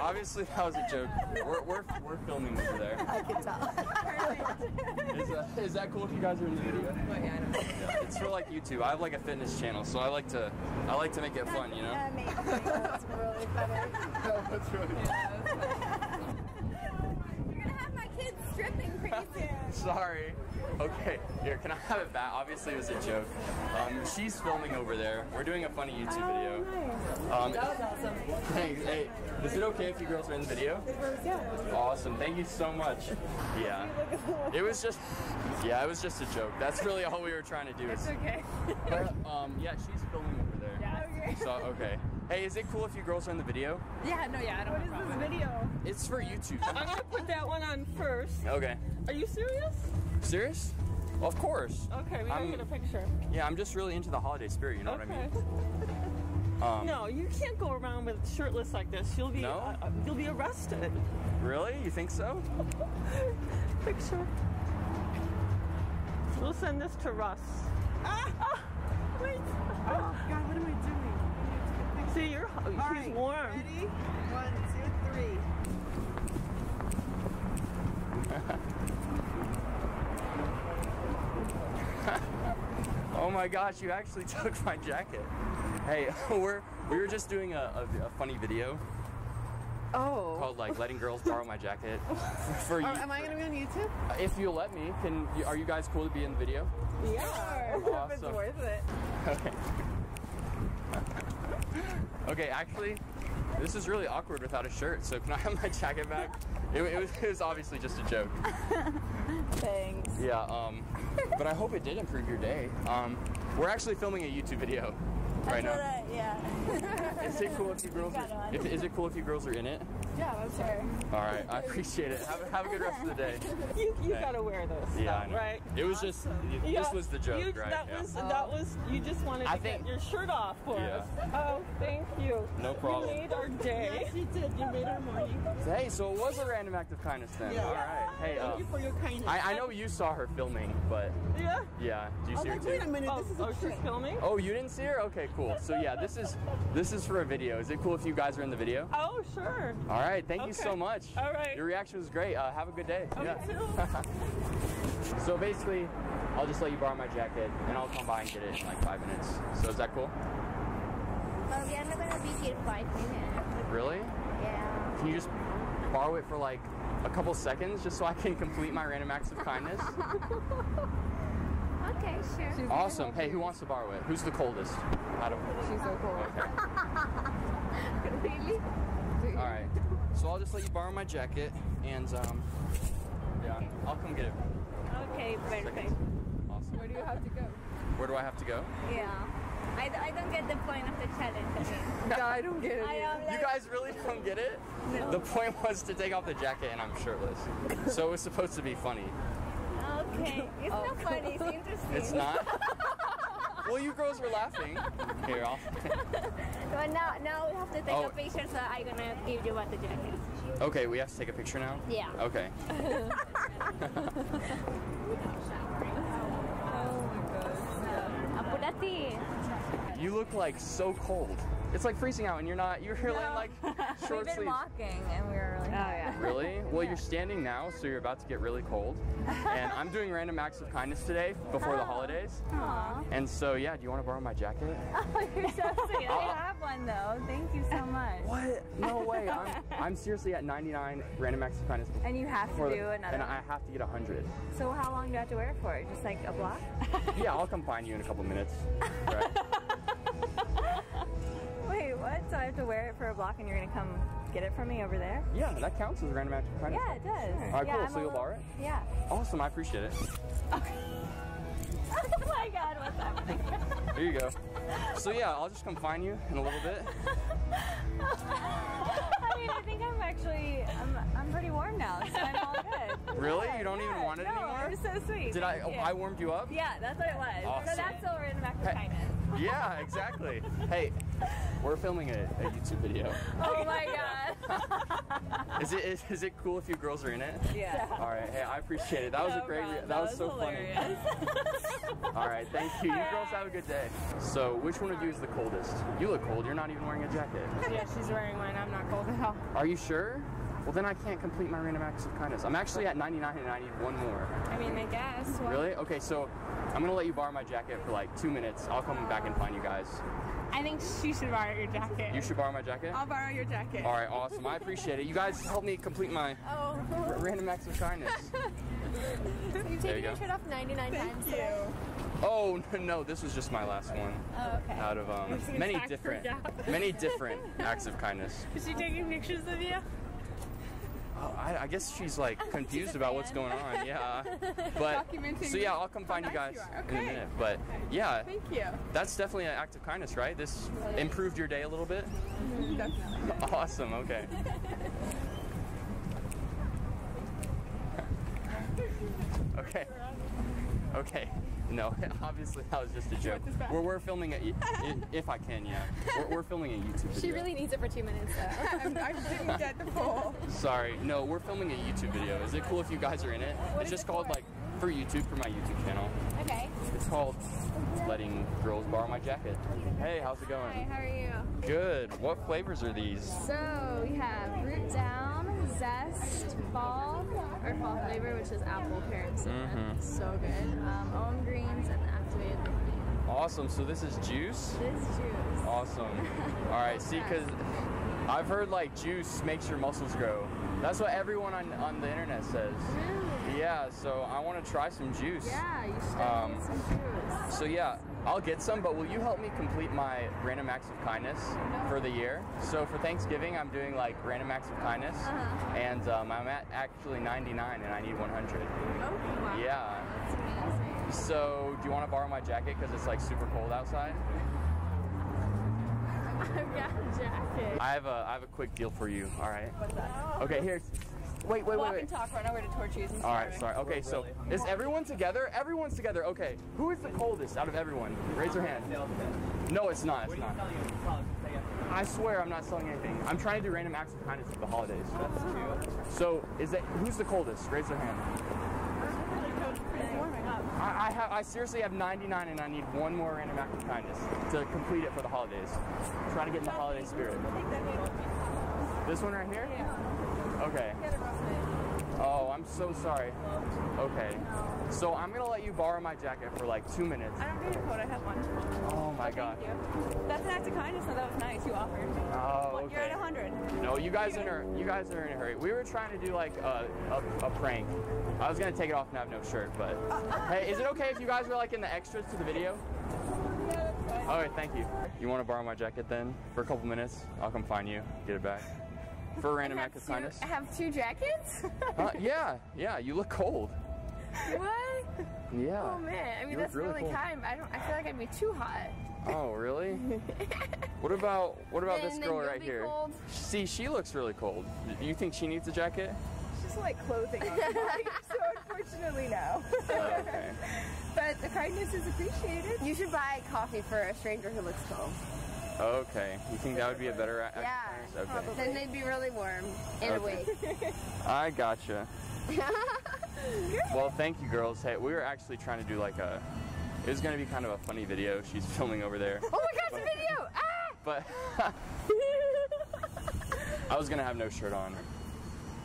Obviously, that was a joke. We're, we're, we're filming over there. I can tell. Is, uh, is that cool if you guys are in the video? Yeah, it's for like YouTube. I have like a fitness channel, so I like to I like to make it fun, you know. Yeah, mate. My God, that's really funny. That's really You're gonna have my kids stripping pretty soon. Sorry. Okay, here, can I have it back? Obviously, it was a joke. Um, she's filming over there. We're doing a funny YouTube video. Um, That was awesome. thanks. Hey, is it okay if you girls are in the video? Yeah. Awesome. Thank you so much. Yeah. It was just, yeah, it was just a joke. That's really all we were trying to do. Is, Okay. but, um, yeah, she's filming over there. Yeah. So, okay. Hey, is it cool if you girls are in the video? Yeah, no, yeah, I don't What is this video? It's for YouTube. I'm gonna put that one on first. Okay. Are you serious? Serious? Well, of course. Okay, we gotta I'm- get a picture. Yeah, I'm just really into the holiday spirit. You know okay. what I mean? Um, No, you can't go around with shirtless like this. You'll be No? uh, uh, you'll be arrested. Really? You think so? Picture. We'll send this to Russ. Ah! ah wait. Oh God, what am I doing? See, you're he's All right, warm. Ready? One, two, three. Oh my gosh, you actually took my jacket. Hey, we're we were just doing a, a, a funny video Oh. called like letting girls borrow my jacket for you. Am I gonna be on YouTube? If you'll let me, can you- are you guys cool to be in the video? Yeah. If it's Awesome. worth it. Okay, actually, this is really awkward without a shirt. So can I have my jacket back? It, it was it was obviously just a joke. Thanks. Yeah, um, but I hope it did improve your day. Um, we're actually filming a YouTube video right now. I, yeah. Is it cool if you girls are, if, is it cool if you girls are in it? Yeah, I'm Sure. All right, I appreciate it. Have, a- have a good rest of the day. You you Hey. gotta wear this. Yeah, right? It was just this Yeah, was the joke, you, right? That Yeah. was that was you just wanted I to think- get your shirt off for Yeah. us. Thank you. No problem. You made our day. Yes, you did. You made our morning. Hey, so it was a random act of kindness then. Yeah. All right. Hey, Thank you um, for your kindness. I, I know you saw her filming, but Yeah. yeah, do you I was see her like, too? wait a minute, Oh, this is a oh she's filming. Oh, you didn't see her? Okay, cool. So yeah, this is this is for a video. Is it cool if you guys are in the video? Oh, sure. All right, thank you so much. All right. Your reaction was great. Uh, have a good day. Oh, yeah. So basically, I'll just let you borrow my jacket, and I'll come by and get it in like five minutes. So is that cool? But we are not gonna be here five minutes. Really? Yeah. Can you just borrow it for like a couple seconds, just so I can complete my random acts of kindness? Okay, sure. awesome. Hey, who wants to borrow it? Who's the coldest? Out of She's so cool. Okay. really? All right. So I'll just let you borrow my jacket, and um, yeah, I'll come get it. Okay, perfect. Awesome. Where do you have to go? Where do I have to go? Yeah. I, I don't get the point of the challenge. I mean. Yeah, I don't get it. I am You guys really don't get it? No. The point was to take off the jacket and I'm shirtless. So it was supposed to be funny. okay. It's not oh. funny. It's interesting. It's not? well, you girls were laughing. Here, I'll. But now, now we have to take Oh. a picture, so I'm gonna give you what the jacket. Okay, we have to take a picture now? Yeah. Okay. oh my gosh. Apurati. You look like so cold. It's like freezing out and you're not, you're really like short We've been sleeves. walking and we were really. Oh yeah. Really? Well, you're standing now, so you're about to get really cold. And I'm doing random acts of kindness today before the oh. holidays. Aw. And so, yeah, do you want to borrow my jacket? Oh, you're so sweet. I have one though. Thank you so much. What? No way. I'm, I'm seriously at 99 random acts of kindness. And you have to for the- do another. And I have to get 100. So how long do you have to wear it for? Just like a block? Yeah, I'll come find you in a couple minutes. Right? So I have to wear it for a block and you're gonna come get it from me over there? Yeah, that counts as a random act of kindness. Yeah, it does. All right, yeah, cool. I'm So you'll little- borrow it? Yeah. Awesome. I appreciate it. oh my god, what's happening? Here you go. So yeah, I'll just come find you in a little bit. I mean, I think I'm actually, I'm, I'm pretty warm now, so I'm all good. Really? You don't even want it no, anymore? You're so sweet. Did I? You. I warmed you up? Yeah, that's what it was. Awesome. So that's still an back of Hey. kindness. Yeah, exactly. Hey, we're filming a, a YouTube video. Oh my god. Is it is, is it cool if you girls are in it? Yeah. All right. Hey, I appreciate it. That was a great. problem. That, was, so hilarious. funny. All right. Thank you. You girls have a good day. So, which one of you is the coldest? You look cold. You're not even wearing a jacket. Yeah, she's wearing mine. I'm not cold at all. Are you sure? Well, then I can't complete my random acts of kindness. I'm actually at 99 and I need one more. I mean, I guess. Well, Really? Okay, so I'm gonna let you borrow my jacket for like two minutes. I'll come back and find you guys. I think she should borrow your jacket. You should borrow my jacket. I'll borrow your jacket. All right, awesome. I appreciate it. You guys helped me complete my Oh. random acts of kindness. You've There you taken go. your shirt off 99 Thank times you. Oh no, no, this was just my last one Oh, okay. out of um, many different, many different acts of kindness. Is she taking pictures of you? Oh, I, I guess she's like oh, confused about what's going on. Yeah, but so yeah, I'll come find you guys you are. in a minute. But yeah, Thank you. that's definitely an act of kindness, right? This improved your day a little bit. Mm-hmm, definitely. Awesome. Okay. okay. Okay. No, obviously that was just a joke. We're, we're filming a, i- if I can, yeah. We're, we're filming a YouTube video. She really needs it for two minutes, though. I'm, I didn't get the full. Sorry. No, we're filming a YouTube video. Is it cool if you guys are in it? it's just it called for? like for YouTube for my YouTube channel. okay. It's called letting girls borrow my jacket. Hey, how's it going? Hi, going? how are you? Good. What flavors are these? So we have root down, zest, fall, or fall flavor, which is apple, pear, and cinnamon. Mhm. So good. Um, own greens and activated. Awesome. So this is juice. This juice. Awesome. All right. See, because I've heard like juice makes your muscles grow. That's what everyone on, on the internet says. Really? Yeah. So I want to try some juice. Yeah, you should Um, some juice. So yeah, I'll get some, but will you help me complete my random acts of kindness for the year? So for Thanksgiving, I'm doing like random acts of kindness, Uh-huh. and um, I'm at actually 99, and I need 100. Oh, wow. Yeah. That's amazing. So do you want to borrow my jacket because it's like super cold outside? I've got a jacket. I have a I have a quick deal for you. All right. What's that? Okay. Here. Wait, wait, Walk wait, and wait. talk. Run over to Torchy's. and All right, sorry. Okay, so is everyone together? Everyone's together. Okay. Who is the coldest out of everyone? Raise your hand. No, it's not. It's not. I swear I'm not selling anything. I'm trying to do random acts of kindness for the holidays. That's true. So is that who's the coldest? Raise your hand. It's warming up. I, I have I seriously have 99 and I need one more random act of kindness to complete it for the holidays. Trying to get in the holiday spirit. Take that needle. This one right here? Yeah. Okay. Get it roughly. Oh, I'm so sorry. Okay. So I'm gonna let you borrow my jacket for like two minutes. I don't need a coat. I have one. Oh my god. Thank you. That's an act of kindness. So that was nice. You offered. Oh, What, You're at okay. 100. No, you guys are you guys are in a hurry. We were trying to do like a, a, a prank. I was gonna take it off and have no shirt, but uh-uh. hey, is it okay if you guys were like in the extras to the video? Yeah, that's fine. All right, thank you. You want to borrow my jacket then for a couple minutes? I'll come find you, get it back. For a random act of kindness? I have two jackets? Uh, yeah, yeah. You look cold. what? Yeah. Oh man, I mean that's really really kind. I don't. I feel like I'd be too hot. Oh, really? What about what about Then- this girl right here? cold. See, she looks really cold. Do you think she needs a jacket? It's just like clothing on the body. So unfortunately, no. Oh, okay. but the kindness is appreciated. You should buy coffee for a stranger who looks cold. Okay. You think that would be a better act? Yeah, Okay. Then they'd be really warm and Okay. awake. I gotcha. Well, thank you, girls. Hey, we were actually trying to do like a. It was gonna be kind of a funny video. She's filming over there, oh my god, it's a video! Ah! but I was gonna have no shirt on.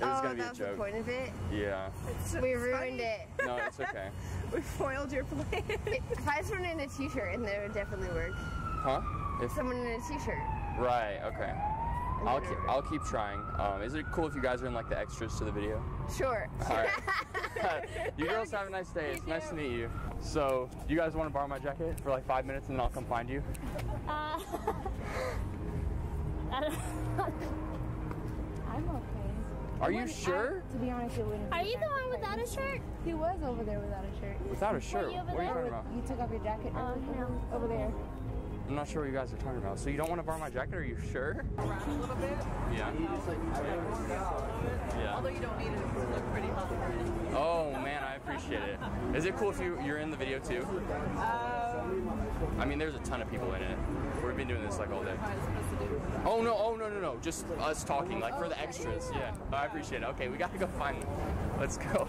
It was oh, gonna be that a was the point of it. Yeah. It's We it's ruined funny. it. No, it's okay. We foiled your plan. If I just wanted in a t-shirt, and that would definitely work. Huh? If Someone in a t-shirt. right. Okay. I'll keep, I'll keep trying. Um, is it cool if you guys are in like the extras to the video? Sure. All right. you girls have a nice day. It's nice to meet you. So, you guys want to borrow my jacket for like five minutes and then I'll come find you? Uh, I'm okay. Are you sure? To be honest, it wouldn't. Are you the one without a shirt? He was over there without a shirt. Without a shirt? you over What are you talking about? You took off your jacket. Oh, over, no. over there. I'm not sure what you guys are talking about. So you don't want to borrow my jacket? Are you sure? Around a little bit. Yeah. Yeah. Although you don't need it, it would look pretty hot. Oh man, I appreciate it. Is it cool if you you're in the video too? Um, I mean, there's a ton of people in it. We've been doing this like all day. Oh no, oh no, no, no, just us talking, like for the extras. Yeah, I appreciate it. Okay, we gotta go find them. Let's go.